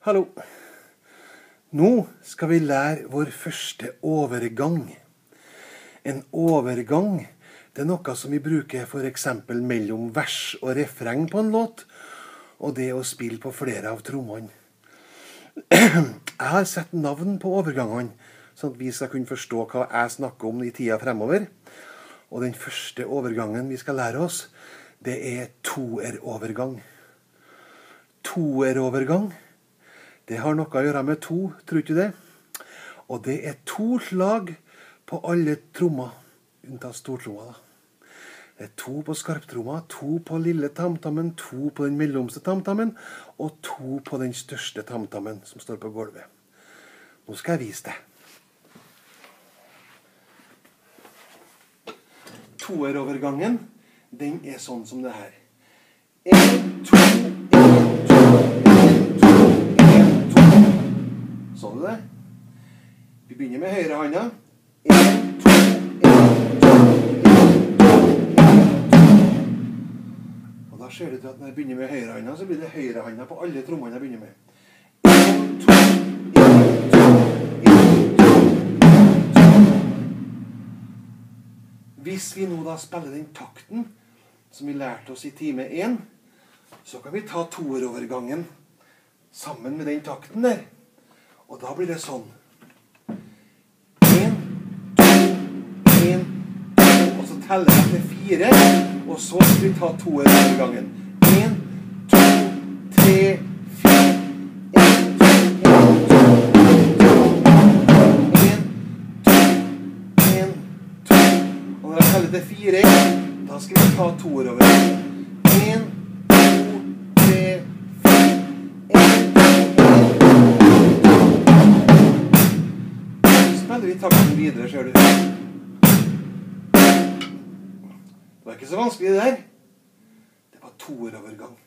Hallo. Nå skal vi lære vår første overgang. En overgang det er noe som vi bruker f.eks. mellom vers og refreng på en låt, og det å spille på flere av trommene. Jeg har sett navn på overgangene, sånn at vi skal kunne forstå hva jeg snakker om i tida fremover. Og den første overgangen vi skal lære oss, det er toerovergang. Toerovergang det har noe å gjøre med to, tror ikke det? Og det er to slag på alle trommer, unntatt stortromma. da. Det er to på skarptromma, to på lille tamtammen, to på den mellomste tamtammen og to på den største tamtammen som står på gulvet. Nå skal jeg vise deg. Toerovergangen, den er sånn som det her. En, to, du det? Vi begynner med høyrehånda. En, to, en, to. Og da ser du til at når jeg begynner med høyrehånda, så blir det høyrehånda på alle trommene jeg begynner med. En, to, en, to, en, to. Hvis vi nå da spiller den takten som vi lærte oss i time én, så kan vi ta toerovergangen sammen med den takten der. Og da blir det sånn. Én, to, én, to. Og så teller jeg til fire. Og så skal vi ta to av gangen. Én, to, tre, fire. Én, to, én, to, Én, to. én, to. Og når jeg teller til fire, da skal vi ta toer Én, Vi takten videre, ser du. Det var ikke så vanskelig, det der. Det var toerovergang.